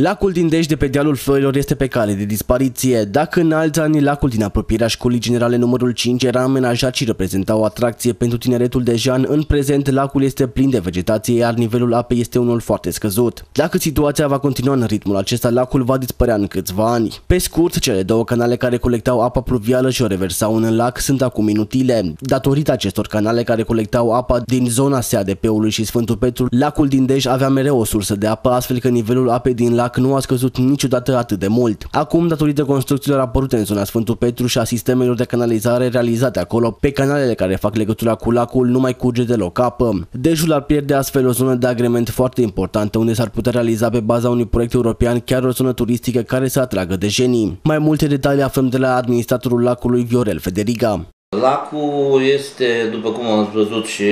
Lacul din Dej de pe dealul Florilor este pe cale de dispariție. Dacă în alți ani lacul din apropierea școlii generale numărul 5 era amenajat și reprezenta o atracție pentru tineretul dejan, în prezent lacul este plin de vegetație, iar nivelul apei este unul foarte scăzut. Dacă situația va continua în ritmul acesta, lacul va dispărea în câțiva ani. Pe scurt, cele două canale care colectau apa pluvială și o reversau în lac sunt acum inutile. Datorită acestor canale care colectau apa din zona SADP-ului și Sfântul Petru, lacul din Dej avea mereu o sursă de apă, astfel că nivelul apei din lac lac nu a scăzut niciodată atât de mult. Acum, datorită construcțiilor apărute în zona Sfântul Petru și a sistemelor de canalizare realizate acolo, pe canalele care fac legătura cu lacul nu mai curge deloc apă. Dejul ar pierde astfel o zonă de agrement foarte importantă unde s-ar putea realiza pe baza unui proiect european chiar o zonă turistică care să atragă de genii. Mai multe detalii aflăm de la administratorul lacului Viorel Federiga. Lacul este, după cum am văzut și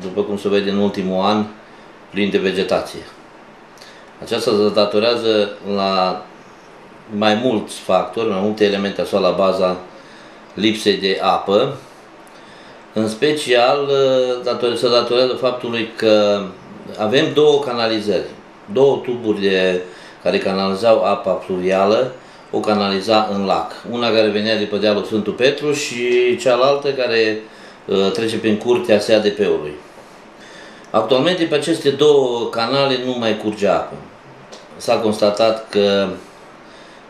după cum se vede în ultimul an, plin de vegetație. Aceasta se datorează la mai mulți factori, mai multe elemente sau la baza lipsei de apă. În special se datorează faptului că avem două canalizări, două tuburi de, care canalizau apa pluvială, o canaliza în lac. Una care venea de pe dealul Sfântul Petru și cealaltă care uh, trece prin curtea SADP-ului. Actualmente pe aceste două canale nu mai curge apă s-a constatat că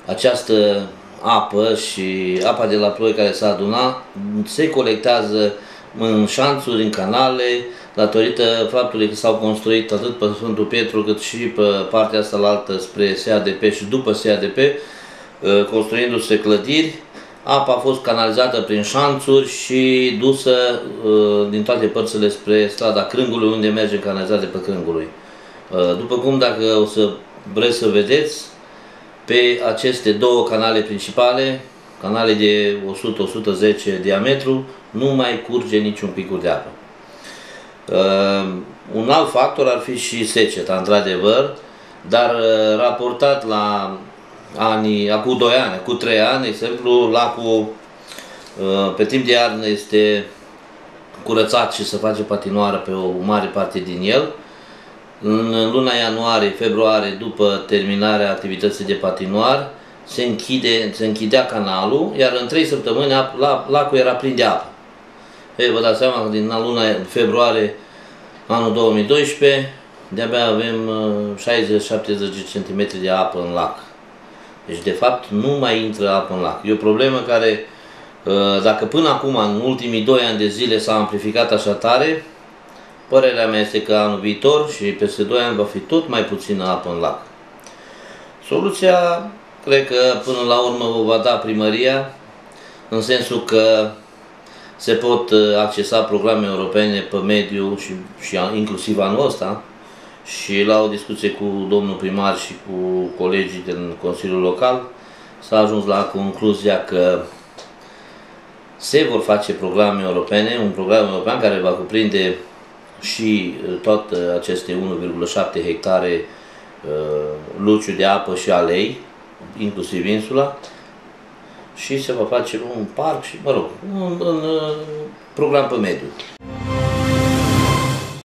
această apă și apa de la ploi care s-a adunat se colectează în șanțuri, în canale, datorită faptului că s-au construit atât pe Sfântul Pietru cât și pe partea asta la altă spre SADP și după SADP, ă, construindu-se clădiri, apa a fost canalizată prin șanțuri și dusă ă, din toate părțile spre strada Crângului, unde merge canalizarea de pe Crângului. Ă, după cum dacă o să vreți să vedeți, pe aceste două canale principale, canale de 100-110 diametru, nu mai curge niciun pic de apă. Uh, un alt factor ar fi și seceta, într-adevăr, dar uh, raportat la anii, acum 2 ani, cu 3 ani, de exemplu, lacul uh, pe timp de iarnă este curățat și se face patinoară pe o mare parte din el, în luna ianuarie, februarie, după terminarea activității de patinoar, se, închide, se închidea canalul, iar în trei săptămâni lacul era plin de apă. Ei, vă dați seama că din luna februarie anul 2012, de-abia avem 60-70 cm de apă în lac. Deci, de fapt, nu mai intră apă în lac. E o problemă care, ă, dacă până acum, în ultimii 2 ani de zile, s-a amplificat așa tare, Părerea mea este că anul viitor și peste 2 ani va fi tot mai puțină apă în lac. Soluția, cred că până la urmă o va da primăria, în sensul că se pot uh, accesa programe europene pe mediu și, și inclusiv anul ăsta și la o discuție cu domnul primar și cu colegii din Consiliul Local s-a ajuns la concluzia că se vor face programe europene, un program european care va cuprinde și uh, toate aceste 1,7 hectare uh, luciu de apă și alei, inclusiv insula, și se va face un parc și, mă rog, un, un, un uh, program pe mediu.